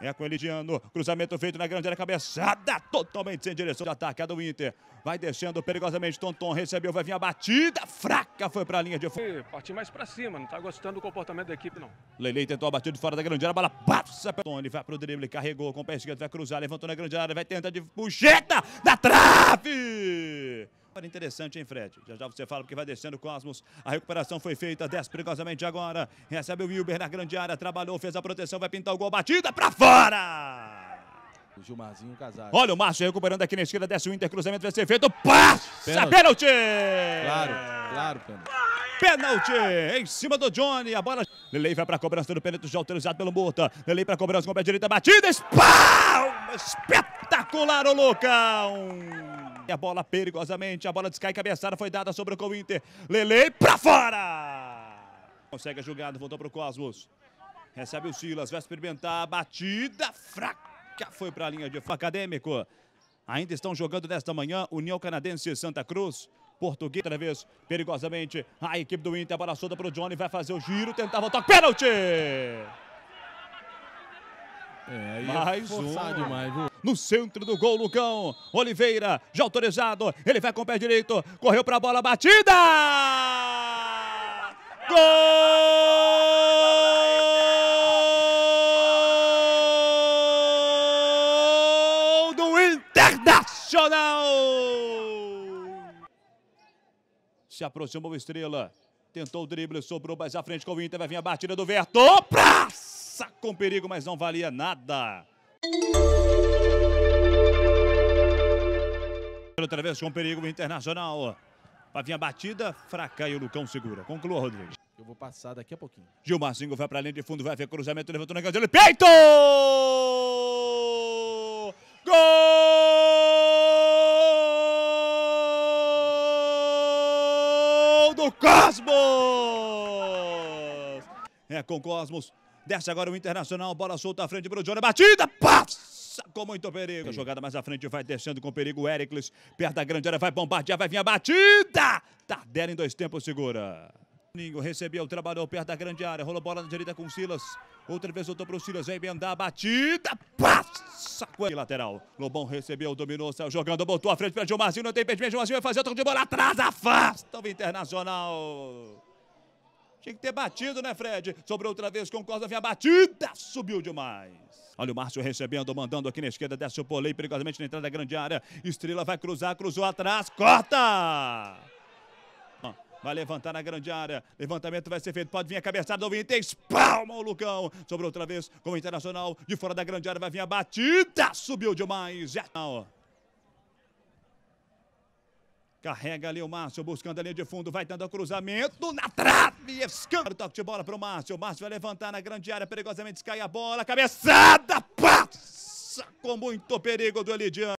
É com o Elidiano, cruzamento feito na grande área, cabeçada totalmente sem direção de ataque, a do Inter. Vai descendo perigosamente, Tonton recebeu, vai vir a batida, fraca, foi pra linha de fundo. Partir mais pra cima, não tá gostando do comportamento da equipe, não. Leilei tentou a batida de fora da grande área, a bola passa, Tony vai pro drible, carregou com o pé esquerdo, vai cruzar, levantou na grande área, vai tentar de puxeta da trave! Interessante, hein, Fred? Já já você fala porque vai descendo o Cosmos. A recuperação foi feita, desce perigosamente agora. Recebe o Wilber na grande área, trabalhou, fez a proteção, vai pintar o gol, batida pra fora! O Gilmarzinho Casares. Olha o Márcio recuperando aqui na esquerda, desce o Inter, cruzamento vai ser feito, passa! Pênalti! pênalti. Claro, claro, pênalti. Pênalti em cima do Johnny, a bola... Lelei vai pra cobrança do pênalti já autorizado pelo Mota. Lelei pra cobrança com a pé direita, batida, espalma! Espetacular o Lucão! E a bola perigosamente, a bola descai, cabeçada foi dada sobre o Inter. Lele pra fora! Consegue a jogada, voltou pro Cosmos. Recebe o Silas, vai experimentar a batida fraca. Foi para a linha de acadêmico. Ainda estão jogando nesta manhã União Canadense Santa Cruz. Português, outra vez, perigosamente. A equipe do Inter, a bola solta para o Johnny, vai fazer o giro, tentar voltar. Pênalti! É, Mais um. demais, viu? No centro do gol, Lucão. Oliveira, já autorizado. Ele vai com o pé direito. Correu para a bola, batida! Gol do Internacional! Se aproximou a estrela. Tentou o drible, sobrou mais à frente com o Inter. Vai vir a batida do Verto. Praça! com perigo, mas não valia nada. Outra vez com perigo internacional. Vai vir a batida, fraca e o Lucão segura. Conclua, Rodrigo. Eu vou passar daqui a pouquinho. Gilmarzinho vai para a linha de fundo, vai ver cruzamento, levantou na grande, ele peito! Gol do Cosmos! É com Cosmos, Desce agora o Internacional, bola solta à frente para o Johnny, batida, passa com muito perigo. A jogada mais à frente vai descendo com perigo o Ericles, perto da grande área, vai bombardear, vai vir a batida. Tardelli em dois tempos segura. Ningo recebeu, trabalhou perto da grande área, rolou bola na direita com o Silas. Outra vez voltou para o Silas, vem emendar, batida, passa com ele lateral. Lobão recebeu, dominou, saiu jogando, botou à frente para Gilmarzinho, não tem impedimento, Gilmarzinho vai fazer o toque de bola atrás, afasta o Internacional. Tinha que ter batido, né, Fred? Sobrou outra vez com Costa, vem a batida, subiu demais. Olha o Márcio recebendo, mandando aqui na esquerda, desce o polei perigosamente na entrada da grande área. Estrela vai cruzar, cruzou atrás, corta! Vai levantar na grande área. Levantamento vai ser feito. Pode vir a cabeçada do Inter. Espalma o Lucão. Sobrou outra vez com o Internacional. De fora da grande área vai vir a batida. Subiu demais. É. Carrega ali o Márcio, buscando a linha de fundo, vai dando cruzamento na trave, escândalo, toque de bola para o Márcio, o Márcio vai levantar na grande área, perigosamente cai a bola, cabeçada, passa com muito perigo do Elidiano.